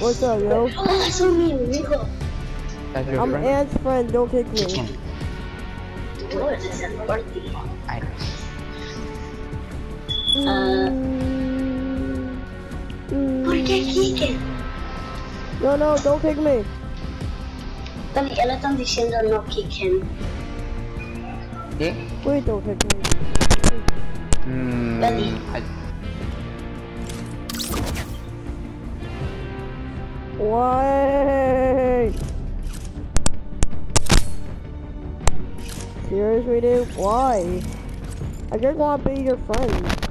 What's up, yo? Oh, that's so mean, Rico. That's your I'm friend? Ant's friend, don't kick me. What is this? birthday? I Uh, Mm, ¿Por qué kicken? No, no, don't kick me. Dale, ya le están diciendo no kicken. ¿Qué? Please don't kick me. Mm, Dale. Why? Seriously, dude? Why? I just want to be your friend.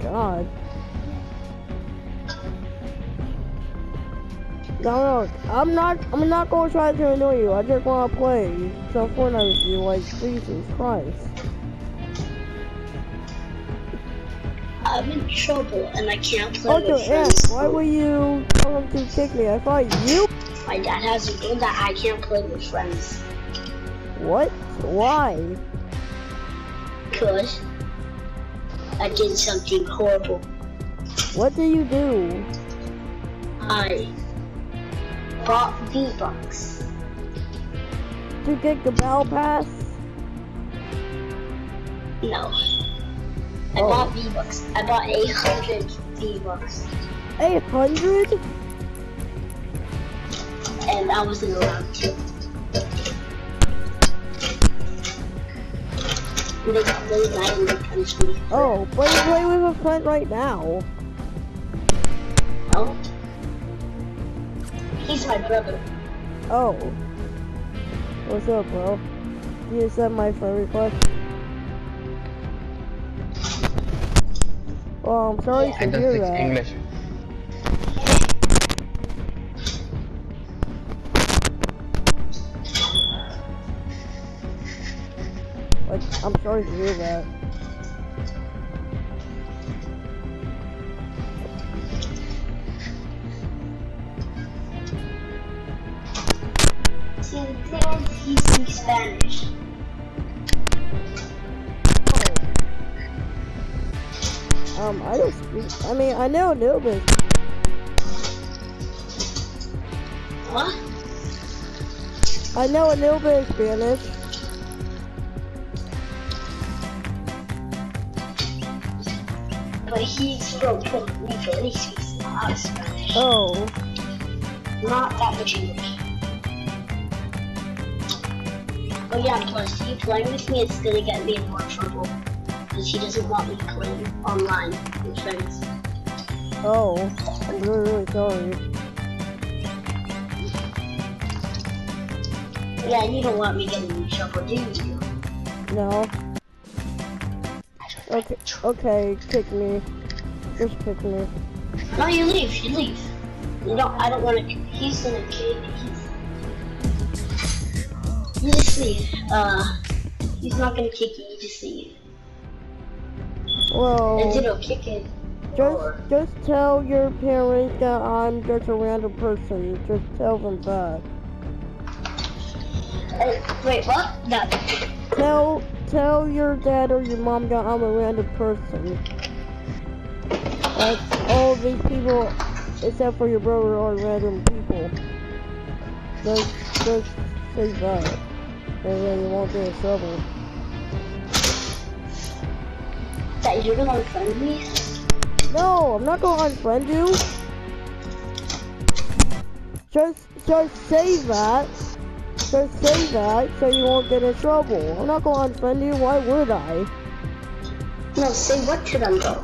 God. No, no, I'm not. I'm not going to try to annoy you. I just want to play some Fortnite with you. Like Jesus Christ. I'm in trouble and I can't play with Okay, Ant, friends. why were you him to kick me? I thought you. My dad has a rule that I can't play with friends. What? Why? Because I did something horrible. What did you do? I bought V-Bucks. To get the battle pass? No. I Oh. bought V-Bucks. I bought 800 V-Bucks. Eight hundred? And I wasn't allowed to. And They got really mad and they punished. Oh, but you play with a friend right now. No. He's my brother. Oh. What's up, bro? You accept my friend request? Um, oh, I'm sorry I to don't hear speak that. English. Like, I'm sorry to hear that. I don't speak. I mean, I know a little bit. What? I know a little bit. But he's from Puerto Rico and he speaks a lot of Spanish. Oh. Not that much English. Oh yeah, plus he playing with me, it's gonna get me in more trouble. Because he doesn't want me playing online with friends. Oh. I'm really, really sorry. Yeah, you don't want me getting in trouble, do you? No. Okay, okay, kick me. Just kick me. No, you leave, you leave. You don't, I don't want to, he's gonna kick, he's... You just leave. Uh, he's not gonna kick you, you just leave. And Well, it'll kick it. just, just tell your parents that I'm just a random person. Just tell them that. Uh, wait, what? No. Tell, tell your dad or your mom that I'm a random person. Like, all these people, except for your brother, are random people. Just, just say that. And then you won't get in trouble. That you're gonna unfriend me? No, I'm not gonna unfriend you. Just, just say that. Just say that so you won't get in trouble. I'm not gonna unfriend you. Why would I? No, say what to them though.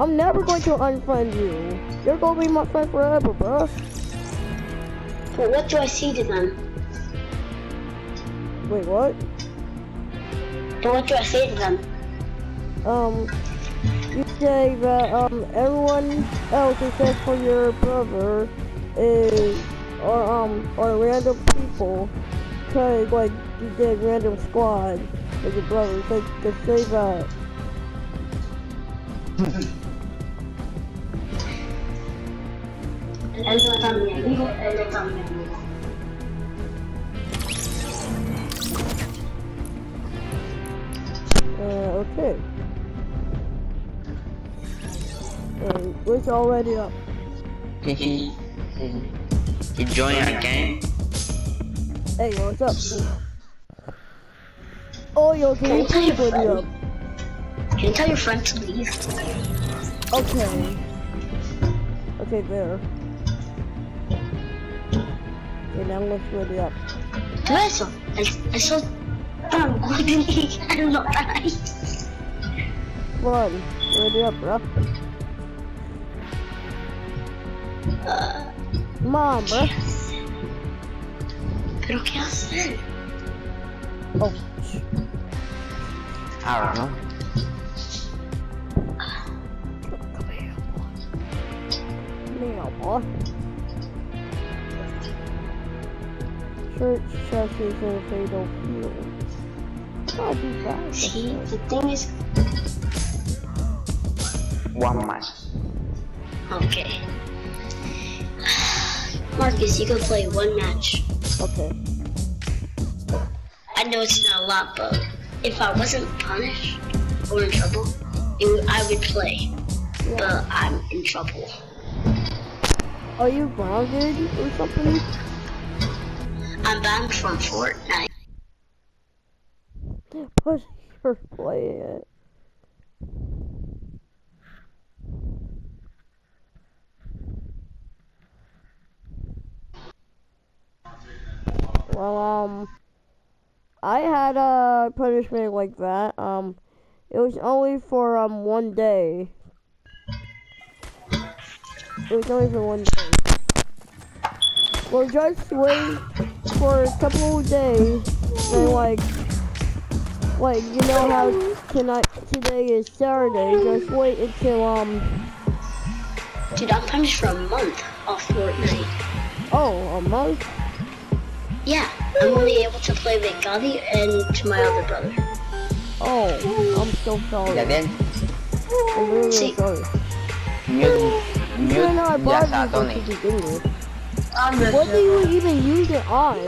I'm never going to unfriend you. You're gonna be my friend forever, bro. But what do I say to them? Wait, what? But what do I say to them? Um, you say that um everyone else except for your brother is or um are random people. Cause like you did random squad with your brother. So just say that. Uh, okay. And it's already up. Can he, he join our game? Hey, what's up? Oh, yo, can Can you tell your put up? friend? Can you tell your friend to leave? Okay. Okay, there. Okay, now let's put it up. Do I saw? I, I saw. Um, I don't know. guys. Run. Put it up, bro. Uh, Come on, bro. pero qué hacer? Oh, I don't know. come here, boy. Now, boy. Church churches and fatal field. I'll be back. See, the thing is, One match. okay. Marcus, you can play one match. Okay. I know it's not a lot, but if I wasn't punished or in trouble, would, I would play. But I'm in trouble. Are you grounded or something? I'm banned from Fortnite. But you're playing it. Well, um, I had a punishment like that. Um, it was only for um one day. It was only for one day. Well, just wait for a couple of days, and like, like you know how tonight today is Saturday. Just wait until um Dude, I'm punished for a month off Fortnite. oh a month. Yeah, I'm only able to play with Gavi and to my other brother. Oh, I'm so sorry. Ya then, I'm really, really See- sorry. mute, You should know I mute bought biasa you to for ni. to begin with. What do you even use it on?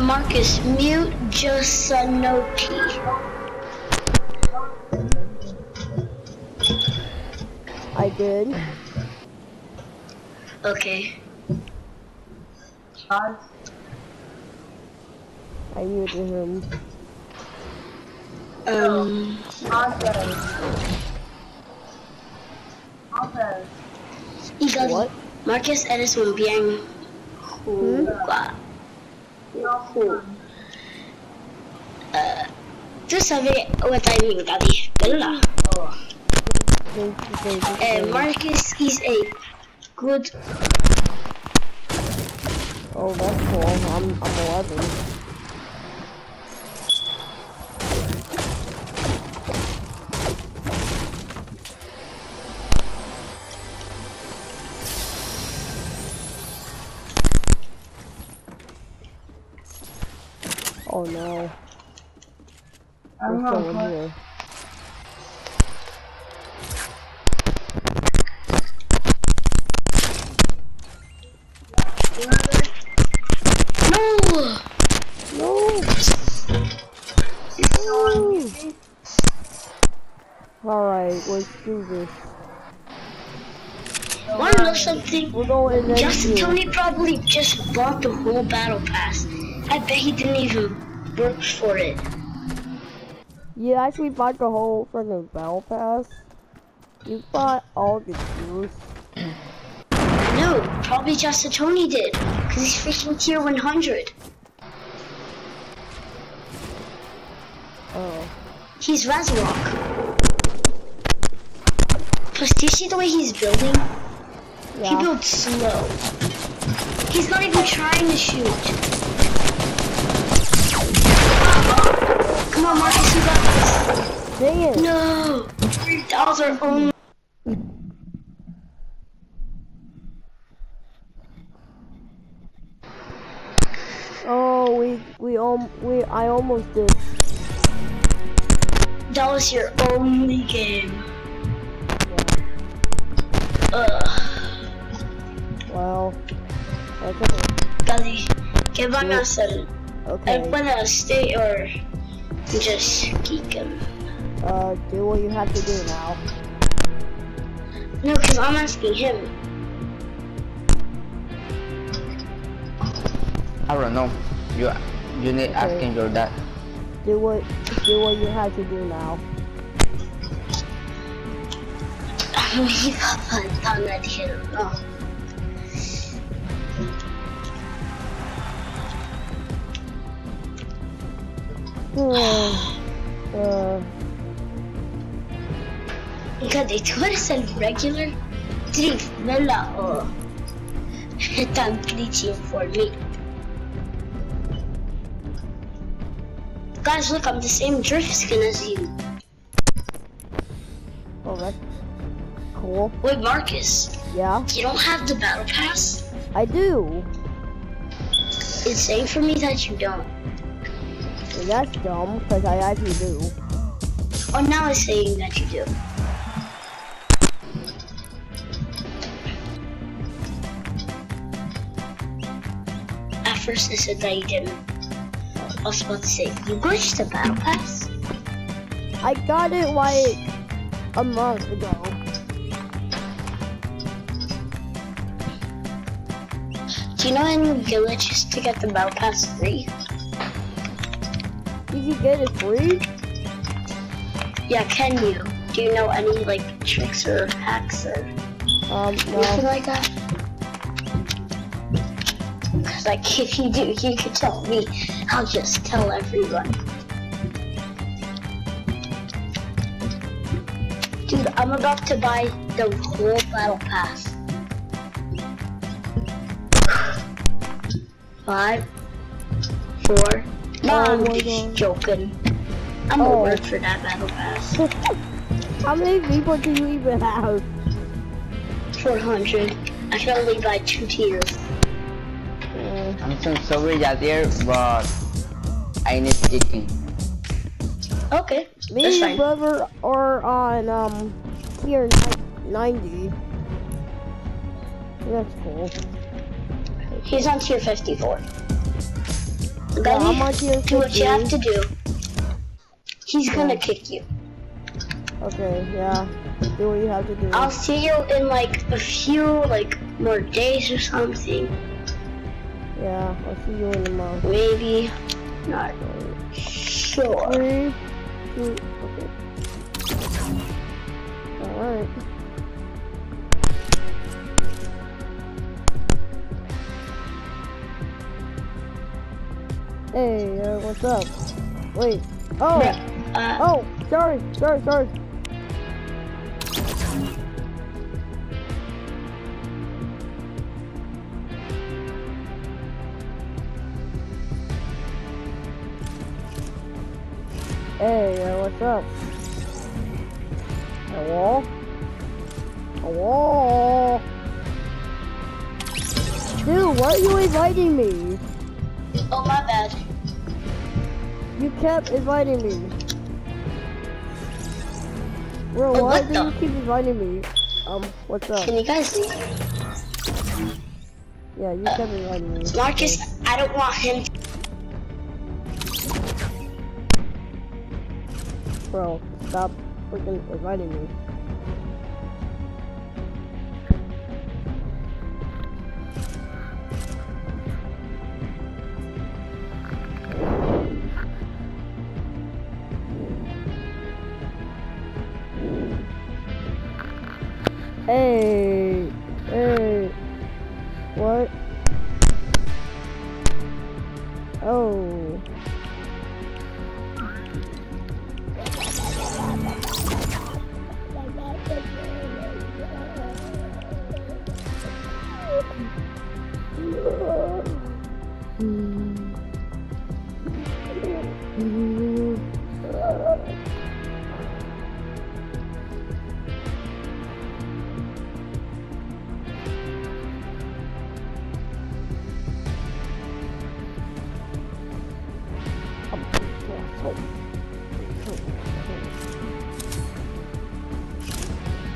Marcus, mute Josanoki. I did. Okay. I muted him. Um. Ikaw, What? Marcus eres un bien jugado. Uh, tú sabes what I mean, Gabi, ¿verdad? Oh. Thank you, thank you, Uh. Marcus is a good. Oh, that's cool. I'm I'm 11. Oh no. There's someone here. Let's do this. Wanna know something? We're going Justin year. Tony probably just bought the whole battle pass. I bet he didn't even work for it. You actually bought the whole freaking battle pass? You bought all the juice? No, probably Justin Tony did. Cause he's freaking tier 100. Oh. He's Razrock. Plus, do you see the way he's building? He builds slow. He's not even trying to shoot. Come on, Marcus, you got this. Dang it! No! That was our only. Oh, we we um we I almost did. That was your only game. Ugh. Well, okay. Gully, que van a hacer? Okay. Am gonna stay or just kick him? Uh, do what you have to do now. No, because I'm asking him. I don't know. You you need okay. asking your dad. Do what do what you have to do now. Leave up on, on that hill. Oh. uh, Cadê? Tu vai ser regular? Drift, vela o... Tan glitchy for me. Guys, look, I'm the same drift skin as you. Cool. Wait, Marcus, Yeah, you don't have the battle pass? I do. It's saying for me that you don't. Well, that's dumb, because I actually do. Oh, now it's saying that you do. At first it said that you didn't. I was about to say, you glitched the battle pass? I got it like a month ago. Do you know any villages to get the battle pass free? You can get it free? Yeah, can you? Do you know any like tricks or hacks or Um, anything no. like that? Cause like if you do, you could tell me. I'll just tell everyone. Dude, I'm about to buy the whole battle pass. Five, four. No, Oh I'm my just joking. I'm Oh. gonna work for that battle pass. How many people do you even have? 400. I can only buy two tiers. Uh, I'm so sorry, that there but I need cheating. Okay, me that's and your fine. brother are on um tier 90. That's cool. He's on tier 54. Yeah, Benny, I'm on tier do what you have to do. He's gonna kick you. Okay, yeah. Do what you have to do. I'll see you in like a few like more days or something. Yeah, I'll see you in a month. Maybe. Not sure. Three, two, okay. Alright. Hey, uh, what's up? Wait. Oh, Uh, oh, sorry, sorry, sorry. Hey, uh, what's up? Hello? Hello? Dude, why are you inviting me? Kept inviting me. Bro, why do you keep inviting me? Um, what's up? Can you guys see? Yeah, you kept inviting me. Marcus, I don't want him. Bro, stop freaking inviting me.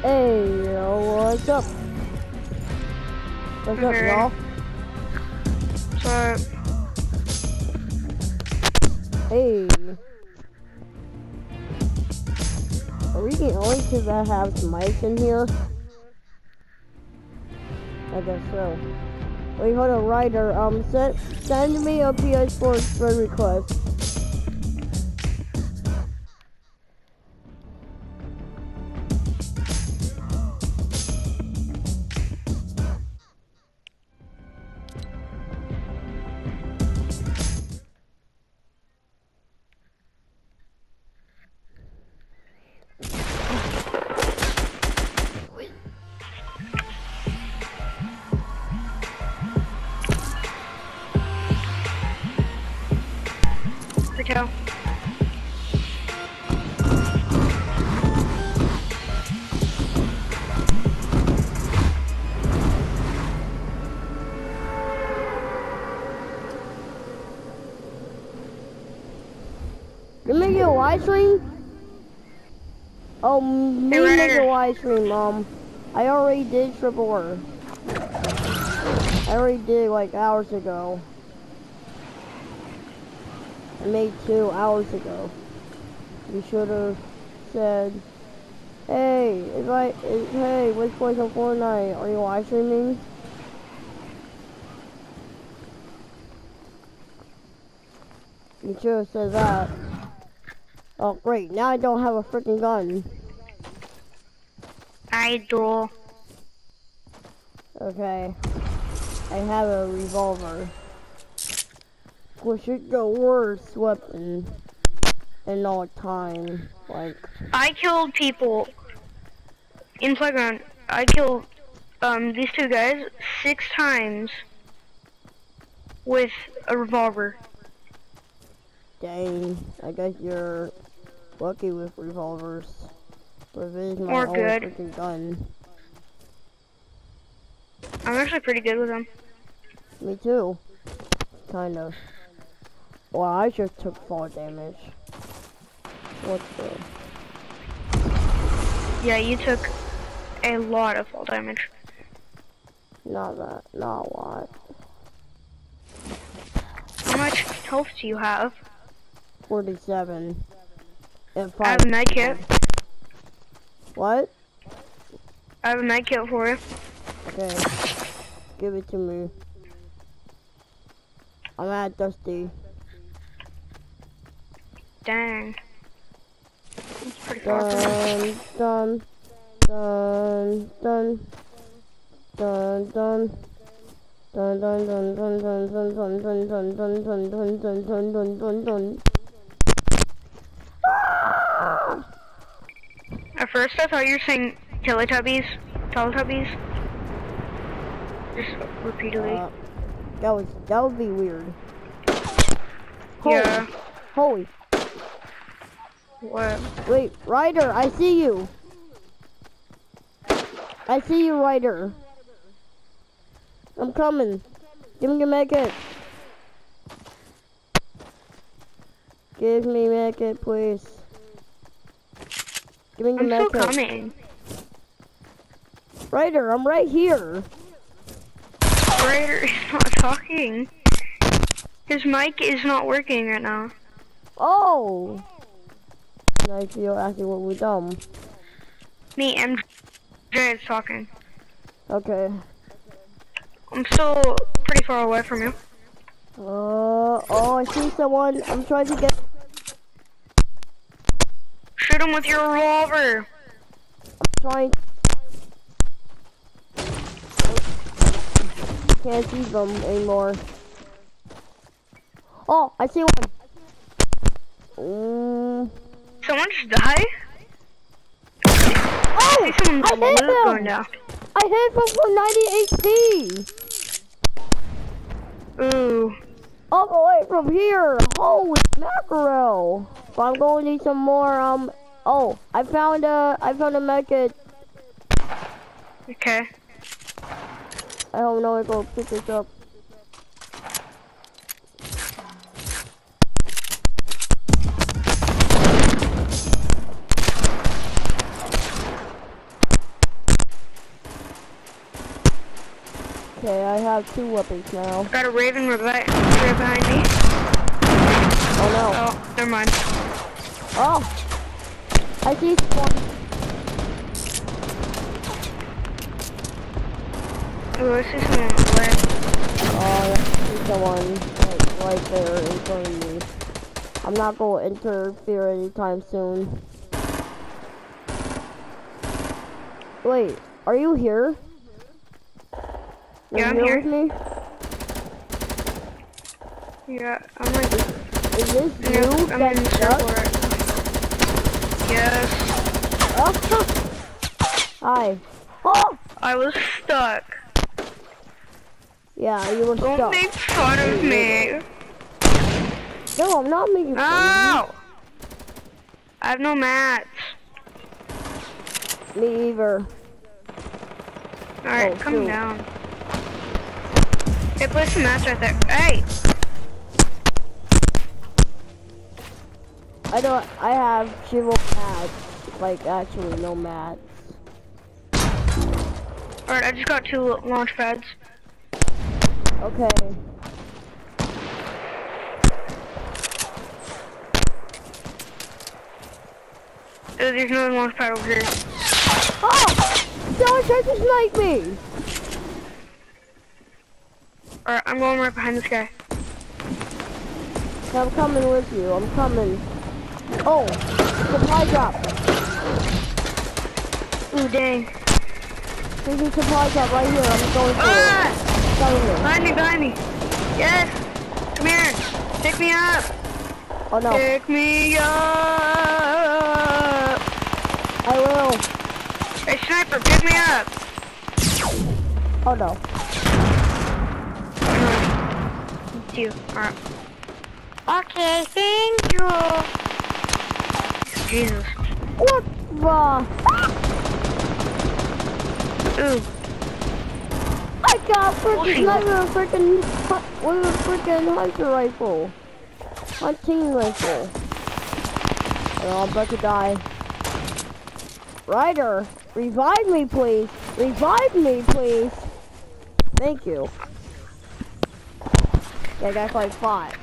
Hey, yo, what's up? What's up, Okay. y'all? So, Hey. Are we the only two that have mics in here? I guess so. Wait, hold on, Ryder. Um, send send me a PS4 friend request. Live stream? Oh, me Hey, make a live stream, um. I already did triple I already did like hours ago. I made two hours ago. You should have said, "Hey, is I is, hey, what's going on Fortnite? Are you live streaming?" You should have said that. Oh great, now I don't have a freaking gun. Idol. Okay. I have a revolver. Which is the worst weapon in all time. Like, I killed people in playground. I killed um these two guys six times with a revolver. dang. I guess you're lucky with revolvers. But it is my Or good. freaking gun. I'm actually pretty good with them. Me too. Kind of. Well, I just took fall damage. What the? Yeah, you took a lot of fall damage. Not that. Not a lot. How much health do you have? 47. And I have a med kit. What? I have a med kit for you. Okay. Give it to me. I'm at Dusty. Dang. That's pretty far from me. Dun, dun, dun, dun, dun, dun. Dun dun dun dun dun dun dun dun dun dun dun dun dun dun dun dun dun. At first, I thought you were saying Teletubbies. Teletubbies. Just repeatedly. Uh, that was that would be weird. Holy, yeah. holy. What? Wait, Ryder, I see you. I see you, Ryder. I'm coming. Give me your medkit. Give me medkit, please. Give me your I'm still coming. Ryder, I'm right here. Ryder is not talking. His mic is not working right now. Oh. I feel actually what we dumb. Me, MJ is talking. Okay. I'm still pretty far away from you. Uh, oh, I see someone. I'm trying to get. Shoot him with your revolver. trying. Can't see them anymore. Oh, I see one. Mm. Someone just died? Oh, I see I hit loot going him. down. I hit him for 90 HP. Ooh. All the way from here. Holy mackerel. But I'm going to need some more. Um. Oh, I found a. I found a medkit. Okay. I don't know. If I'll pick this up. Okay, I have two weapons now. Got a raven right behind me. Oh no. Oh, never mind. Oh! I see one. Ooh, I see someone on the way. Oh, that's someone like, right there in front of me. I'm not going to interfere anytime soon. Wait, are you here? You're Yeah, I'm here. me? Yeah, I'm like, Is this yeah, you I'm in the stuck? circle right Yes, Oh, Hi. Oh! I was stuck. Yeah, you were Don't stuck. make fun of me. No, I'm not making fun of Ow! I have no match. you. Me either. Alright, Oh, come shoot. down. Hey, put some mats right there. Hey! I don't. I have zero mats. Like actually, no mats. Alright, I just got two launch pads. Okay. Oh, there's another launch pad over here. Oh! Someone tried to snipe me. Alright, I'm going right behind this guy. I'm coming with you. I'm coming. Oh, supply drop. Ooh, dang. There's a supply drop right here. I'm going for Ah! it. Coming here. Behind me, behind me. Yes! Come here. Pick me up. Oh no, Pick me up. I will. Hey, sniper, pick me up. Oh no. It's you. Alright. Okay, thank you. Jesus. What the? Ooh. I got freaking sniper freaking hu- with a freaking hunter rifle. Hunting rifle. Oh, I'm about to die. Ryder, revive me please. Revive me please. Thank you. Yeah, that's like five.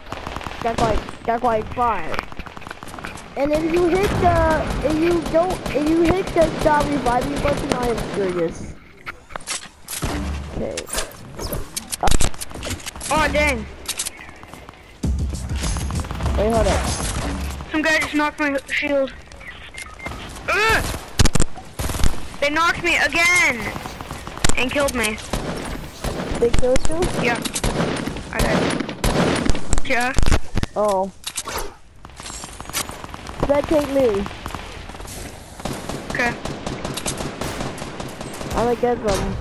That's like that's like five. And if you hit the if you don't if you hit the stop reviving button, I am serious. Okay. Oh, dang. Wait, hold up. Some guy just knocked my shield. Ugh! They knocked me again! And killed me. They killed you? Yeah. I died. Yeah. Oh. That take me. Okay. I'm gonna get them.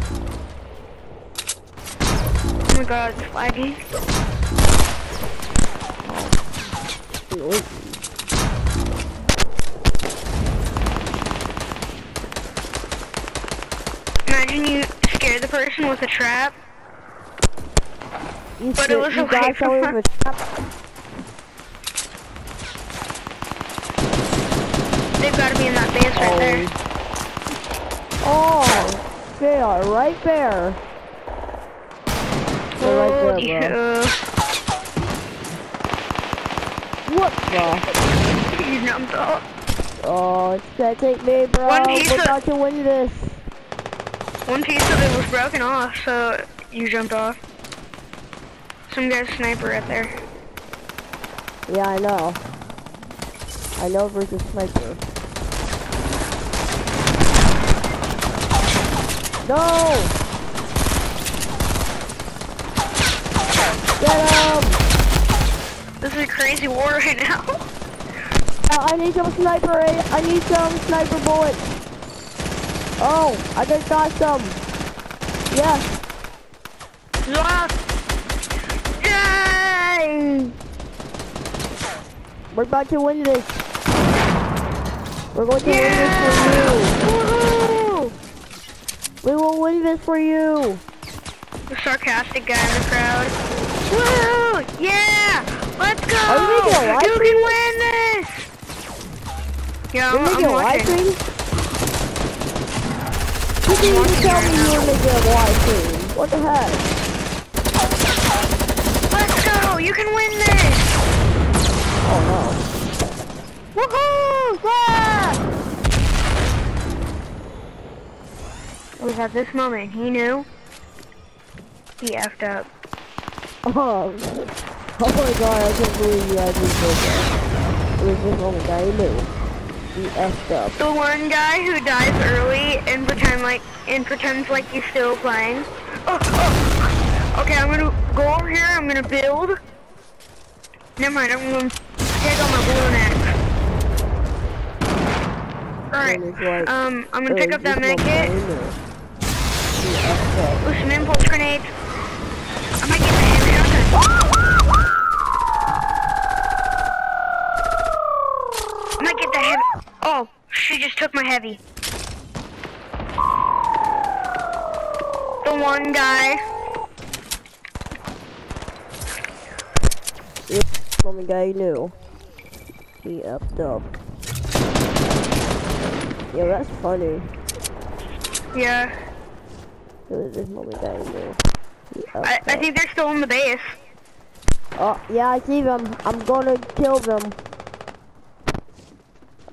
Oh my god, it's laggy. Imagine you scare the person with a trap. You, But it was you away got from someone her. with a trap? They've got to be in that base right there. Oh, they are right there. They're right Oh, there, bro. yeah. What the? You jumped off. Oh, it's gonna take me, bro. One piece We're of- about to win this. One piece of it was broken off, so you jumped off. Some guy's sniper right there. Yeah, I know. I know versus sniper. No! Get him! This is a crazy war right now. Uh, I need some sniper. eh? I need some sniper bullets. Oh, I just got some. Yes. Lost. Yay! We're about to win this. We're going to win this for Woohoo! You. We will win this for you. The sarcastic guy in the crowd. Woo! Yeah! Let's go! Are you making a live you stream? can win this! Yeah, I'm, making I'm a live watching. stream? You didn't even watching tell me you were making a live stream. What the heck? Let's go! You can win this! Oh no. Woohoo! It was at this moment he knew he effed up. Um, oh my god, I can't believe you guys did this. It was this only guy you knew. He effed up. The one guy who dies early and pretend like and pretends like he's still playing. Oh, oh. Okay, I'm gonna go over here. I'm gonna build. Never mind. I'm gonna take out my balloon axe. Alright. And it's like, Um, I'm gonna pick up that this med only guy kit. you knew. He effed up. with some impulse grenades. I might get the heavy. I might get the heavy. Oh, she just took my heavy. The one guy. Only guy knew. He effed up. Yo, that's funny. Yeah, It was this only guy you knew. I, I think they're still in the base. Oh, yeah, I see them. I'm gonna kill them.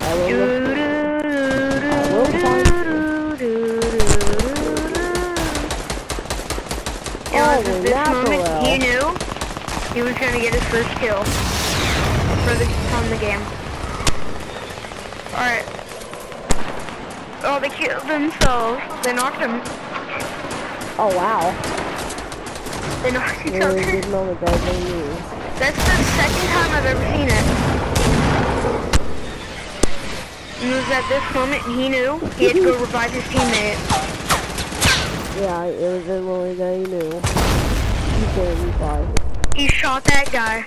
I will look- Yeah, Oh, this, moment he knew he was gonna get his first kill for the on the game. Alright. Oh, they killed themselves. They knocked him. Oh, wow. They knocked each other. this only guy they knew. That's the second time I've ever seen it. And it was at this moment he knew he had to go revive his teammate. Yeah, it was the only guy he knew. He gonna revive. He shot that guy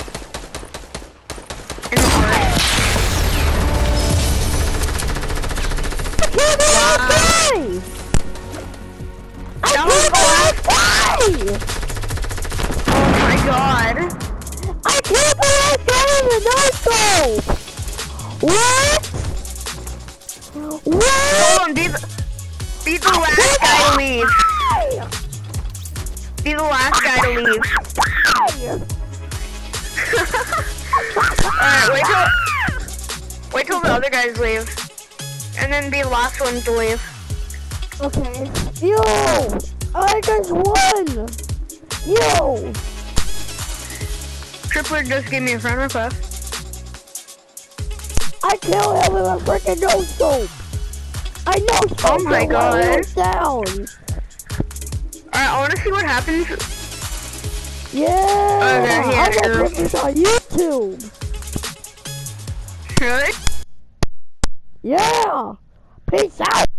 god. I can't believe I got the no What? What? Hold on, be the, be the last guy to leave. Be the last guy to leave. Alright, wait till wait till the other guys leave. And then be the last one to leave. Okay. Yo! I just won! Yo! Tripler just gave me a friend request. I killed him with a freaking no scope! I know Oh my God. down! Alright, I wanna see what happens. Yeah! Okay, yeah, I got pictures on YouTube! Really? Yeah! Peace out!